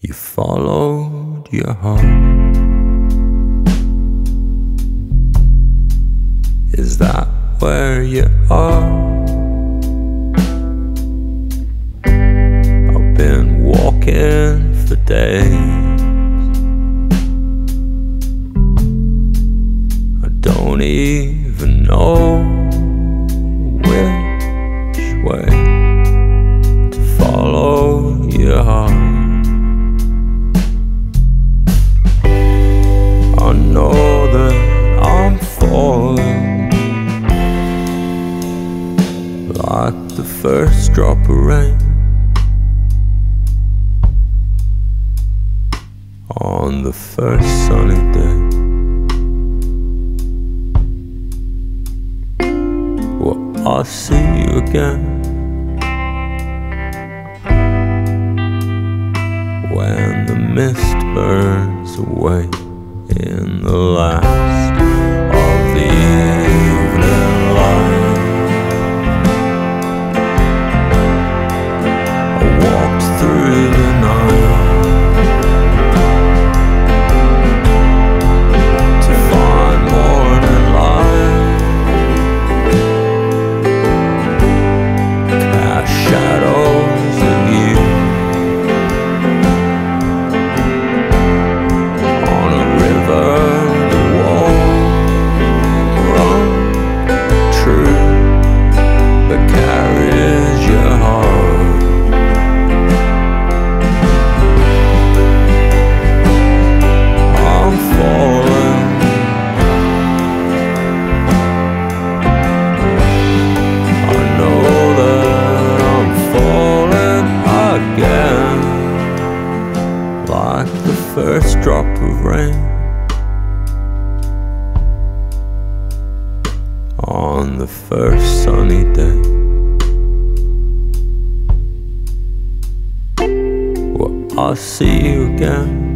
You followed your heart. Is that where you are? I've been walking for days. I don't even first drop of rain on the first sunny day. Well, I'll see you again when the mist burns away in the last again like the first drop of rain on the first sunny day. Well, I'll see you again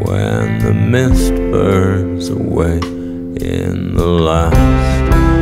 when the mist burns away in the last